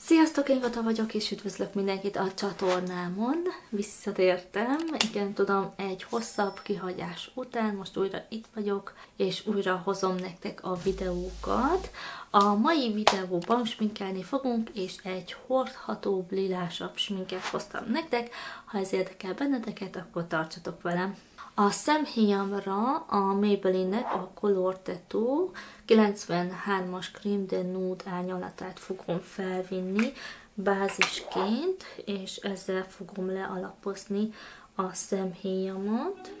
Sziasztok, én Kata vagyok, és üdvözlök mindenkit a csatornámon. Visszatértem, igen, tudom, egy hosszabb kihagyás után, most újra itt vagyok, és újra hozom nektek a videókat. A mai videóban sminkelni fogunk, és egy hordható, lilásabb sminket hoztam nektek. Ha ez érdekel benneteket, akkor tartsatok velem. A szemhéjamra a Maybelline-nek a Color Tattoo 93-as Cream de Nude árnyalatát fogom felvinni bázisként, és ezzel fogom lealapozni a szemhéjamat.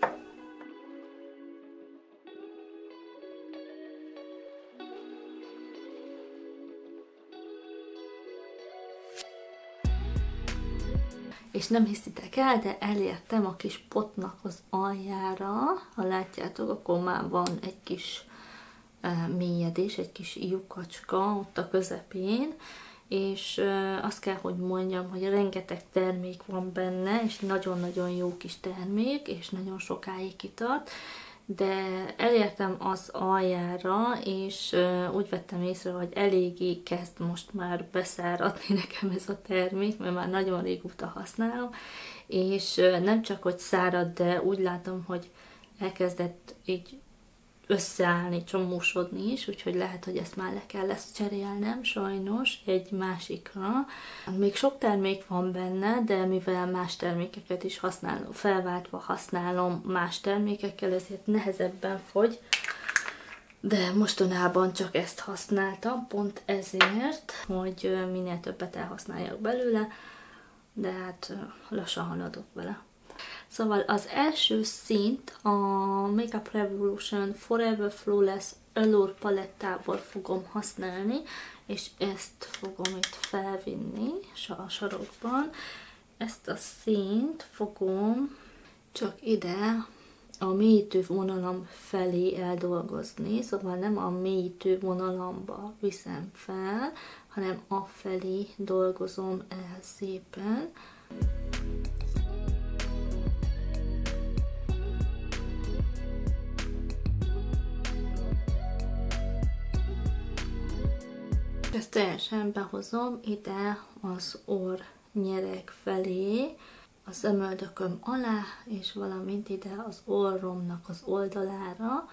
És nem hiszitek el, de elértem a kis potnak az aljára, ha látjátok, akkor már van egy kis uh, mélyedés, egy kis lyukacska ott a közepén, és uh, azt kell, hogy mondjam, hogy rengeteg termék van benne, és nagyon-nagyon jó kis termék, és nagyon sokáig kitart, de elértem az aljára, és úgy vettem észre, hogy eléggé kezd most már beszáradni nekem ez a termék, mert már nagyon régóta használom, és nem csak, hogy szárad, de úgy látom, hogy elkezdett így összeállni, csomósodni is, úgyhogy lehet, hogy ezt már le kell lesz cserélnem, sajnos, egy másikra. Még sok termék van benne, de mivel más termékeket is használom, felváltva használom más termékekkel, ezért nehezebben fogy, de mostanában csak ezt használtam, pont ezért, hogy minél többet elhasználjak belőle, de hát lassan haladok vele. Szóval az első szint a Makeup Revolution Forever Flawless Allure palettából fogom használni, és ezt fogom itt felvinni a sarokban. Ezt a szint fogom csak ide a mélyítő vonalam felé eldolgozni, szóval nem a mélyítő vonalamba viszem fel, hanem a felé dolgozom el szépen. Ezt teljesen behozom ide az orr nyerek felé, a szemöldököm alá, és valamint ide az orromnak az oldalára,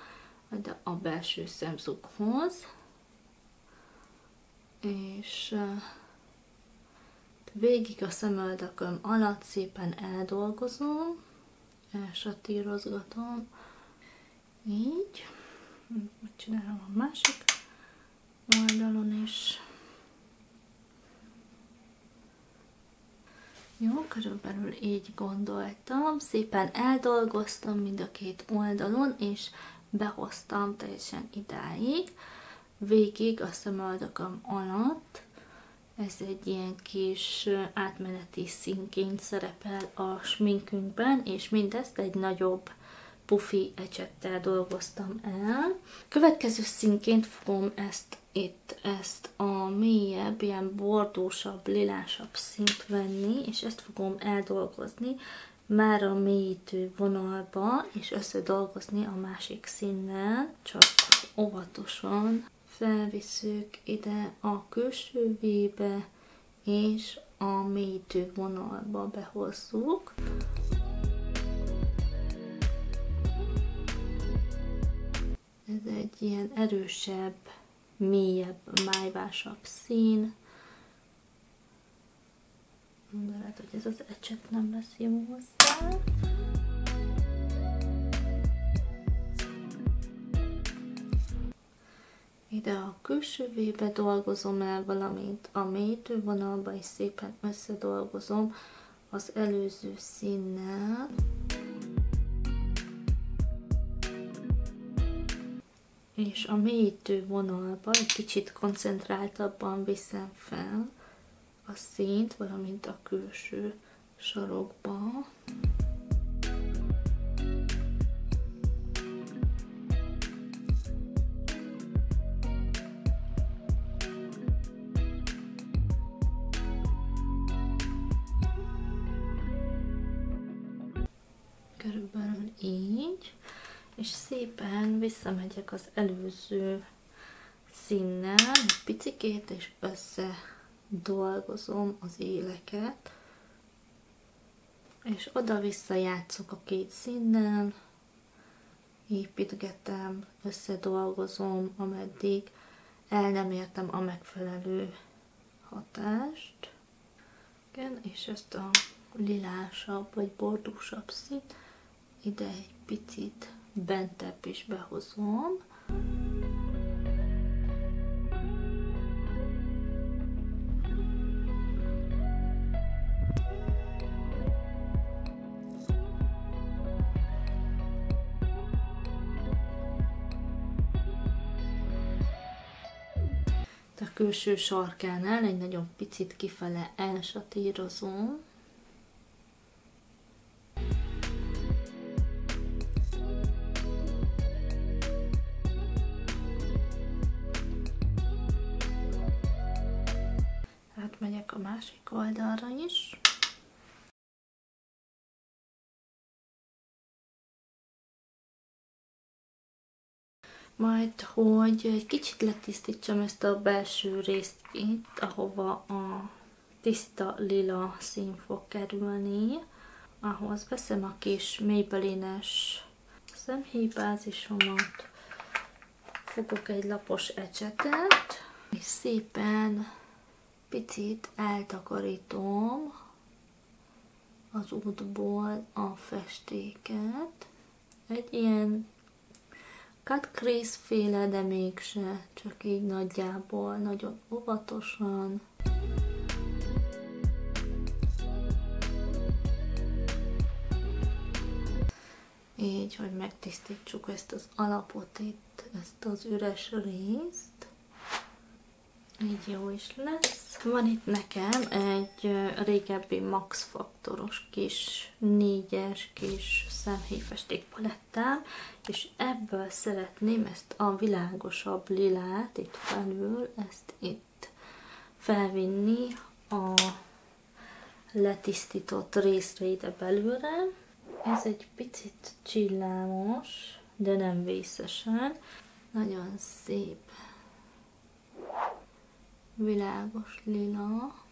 de a belső szemzughoz. És végig a szemöldököm alatt szépen eldolgozom, elsatírozgatom, így, csinálom a másik oldalon is. Jó, körülbelül így gondoltam. Szépen eldolgoztam mind a két oldalon, és behoztam teljesen idáig. Végig a szemöldököm alatt. Ez egy ilyen kis átmeneti színként szerepel a sminkünkben, és mindezt egy nagyobb pufi ecsettel dolgoztam el. Következő színként fogom ezt itt ezt a mélyebb, ilyen bordósabb, lilásabb szint venni, és ezt fogom eldolgozni már a mélyítő vonalba, és összedolgozni a másik színnel, csak óvatosan felviszük ide a külső vébe, és a mélyítő vonalba behozzuk. Ez egy ilyen erősebb mélyebb, májvásabb szín. De lehet, hogy ez az ecset nem lesz jó hozzá. Ide a külsővébe dolgozom el, valamint a mélytő vonalba is szépen összedolgozom az előző színnel. És a mélyítő vonalba egy kicsit koncentráltabban viszem fel a színt, valamint a külső sarokba. Visszamegyek az előző színnel, egy picikét, és össze dolgozom az éleket, és oda-vissza játszok a két színnel, építgetem, összedolgozom, ameddig el nem értem a megfelelő hatást. Igen, és ezt a lilásabb vagy bordúsabb színt ide egy picit bentebb is behozom. a külső sarkánál egy nagyon picit kifele elsatírozom. Másik oldalra is. majd, hogy egy kicsit letisztítsam ezt a belső részt itt, ahova a tiszta lila szín fog kerülni. Ahhoz veszem a kis Maybelline-es szemhíbázisomat, fogok egy lapos ecsetet, és szépen picit eltakarítom az útból a festéket. Egy ilyen cut crease féle, de mégse, csak így nagyjából, nagyon óvatosan. Így, hogy megtisztítsuk ezt az alapot itt, ezt az üres részt. Így jó is lesz. Van itt nekem egy régebbi Max Faktoros kis négyes kis szemhéjfesték palettám, és ebből szeretném ezt a világosabb lilát itt felül, ezt itt felvinni a letisztított részre ide belőle. Ez egy picit csillámos, de nem vészesen. Nagyon szép világos lila,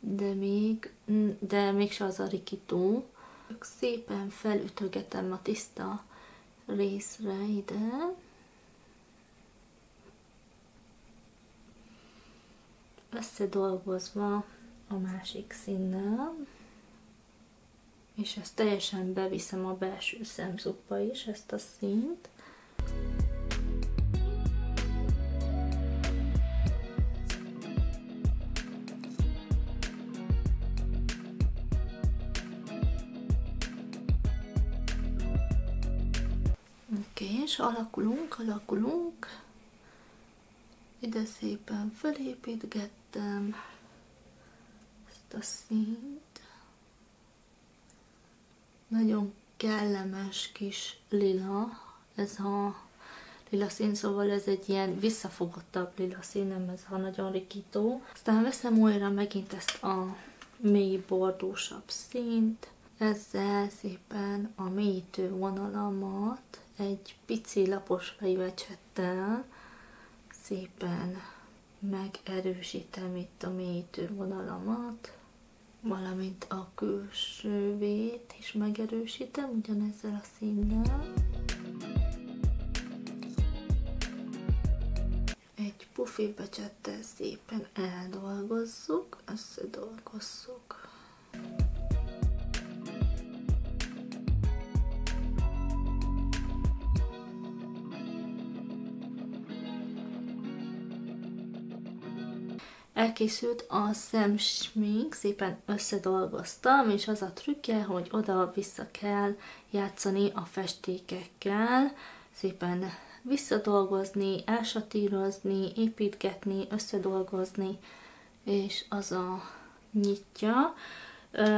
de még, de mégse az a rikító. Szépen felütögetem a tiszta részre ide. Összedolgozva a másik színnel. És ezt teljesen beviszem a belső szemzugba is, ezt a színt. És alakulunk, alakulunk. Ide szépen felépítgettem ezt a színt. Nagyon kellemes kis lila, ez a lila szín, szóval ez egy ilyen visszafogottabb lila szín, nem ez a nagyon rikító. Aztán veszem újra megint ezt a mély bordósabb színt, ezzel szépen a mélyítő vonalamat egy pici lapos fejvecsettel szépen megerősítem itt a mélyítő vonalamat, valamint a külsővét is megerősítem ugyanezzel a színnel. Egy pufi becsettel szépen eldolgozzuk, összedolgozzuk. Elkészült a szemsmink, szépen összedolgoztam, és az a trükkje, hogy oda-vissza kell játszani a festékekkel, szépen visszadolgozni, elsatírozni, építgetni, összedolgozni, és az a nyitja.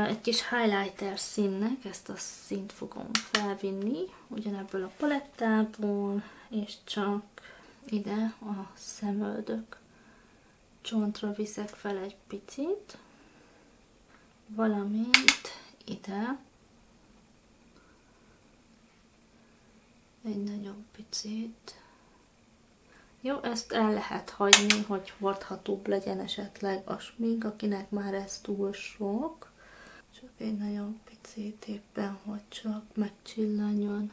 Egy kis highlighter színnek ezt a színt fogom felvinni, ugyanebből a palettából, és csak ide a szemöldök csontra viszek fel egy picit, valamint ide egy nagyon picit, Jó, ezt el lehet hagyni, hogy hordhatóbb legyen esetleg a smink, akinek már ez túl sok. Csak egy nagyon picit éppen, hogy csak megcsillanjon,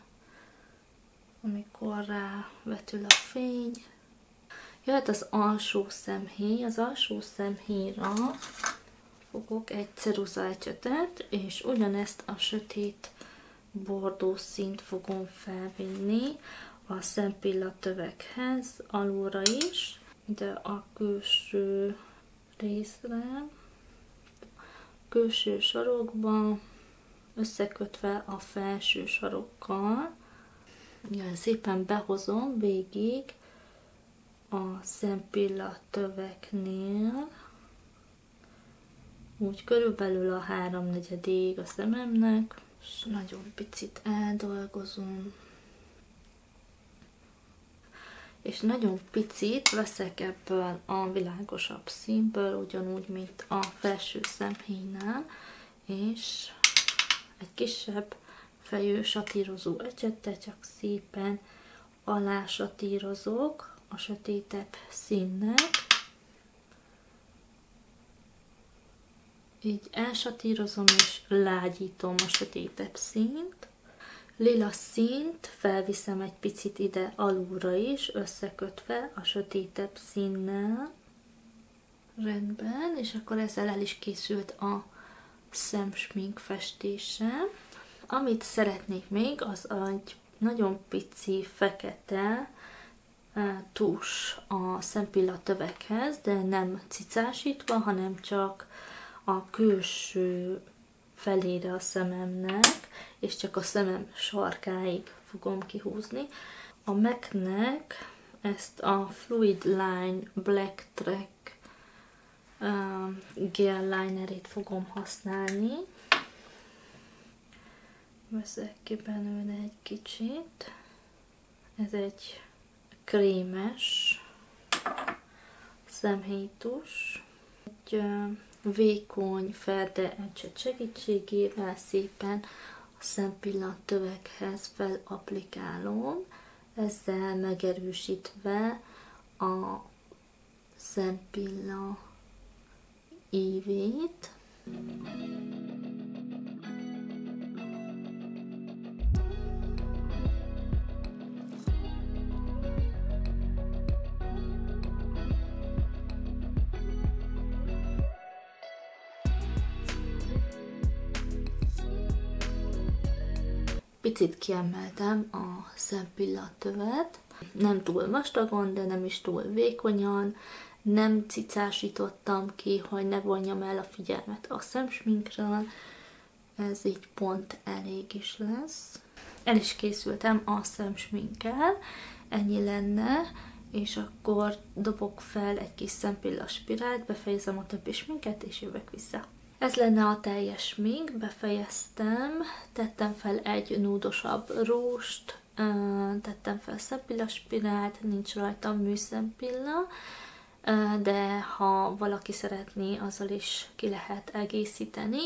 amikor rá vetül a fény. Jöhet az alsó szemhéj. Az alsó szemhéjra fogok egy ceruza ecsetet, és ugyanezt a sötét bordó szint fogom felvinni a szempillatövekhez, alulra is, de a külső részre, külső sarokba, összekötve a felső sarokkal. Ja, szépen behozom végig a szempillatöveknél, úgy körülbelül a háromnegyedéig a szememnek, és nagyon picit eldolgozom. És nagyon picit veszek ebből a világosabb színből, ugyanúgy, mint a felső szemhéjnál, és egy kisebb fejű satírozó ecsettel csak szépen alá satírozok a sötétebb színnek. Így elsatírozom és lágyítom a sötétebb színt. Lila színt felviszem egy picit ide alulra is, összekötve a sötétebb színnel. Rendben, és akkor ezzel el is készült a szemsmink festése. Amit szeretnék még, az egy nagyon pici fekete tus a szempillatövekhez, de nem cicásítva, hanem csak a külső felére a szememnek, és csak a szemem sarkáig fogom kihúzni. A MAC-nek ezt a Fluid Line Black Track uh, gel linerét fogom használni. Veszek ki belőle egy kicsit. Ez egy krémes szemhéjtus. Egy vékony ferde ecset segítségével szépen a szempillant tövekhez felaplikálom, ezzel megerősítve a szempilla ívét. Picit kiemeltem a szempillattövet, nem túl vastagon, de nem is túl vékonyan, nem cicásítottam ki, hogy ne vonjam el a figyelmet a szemsminkről, ez így pont elég is lesz. El is készültem a szemsminkkel, ennyi lenne, és akkor dobok fel egy kis szempillaspirált, befejezem a többi sminket, és jövök vissza. Ez lenne a teljes még, befejeztem, tettem fel egy núdosabb róst, tettem fel szempillaspirált, nincs rajta műszempilla, de ha valaki szeretné, azzal is ki lehet egészíteni,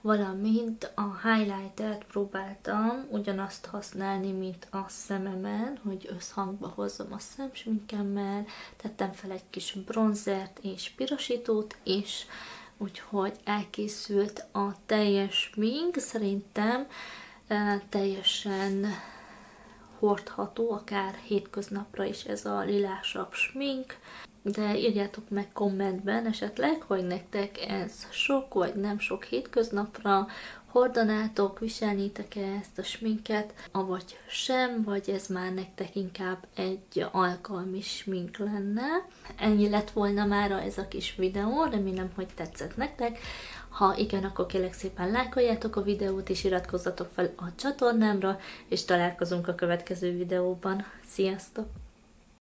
valamint a highlightert próbáltam ugyanazt használni, mint a szememen, hogy összhangba hozzam a szemsminkemmel, tettem fel egy kis bronzert és pirosítót is, úgyhogy elkészült a teljes mink, szerintem teljesen hordható, akár hétköznapra is ez a lilásabb smink, de írjátok meg kommentben esetleg, hogy nektek ez sok vagy nem sok hétköznapra, hordanátok, viselnétek-e ezt a sminket, avagy sem, vagy ez már nektek inkább egy alkalmi smink lenne. Ennyi lett volna már ez a kis videó, remélem, hogy tetszett nektek. Ha igen, akkor kérlek szépen lájkoljátok a videót, és iratkozzatok fel a csatornámra, és találkozunk a következő videóban. Sziasztok!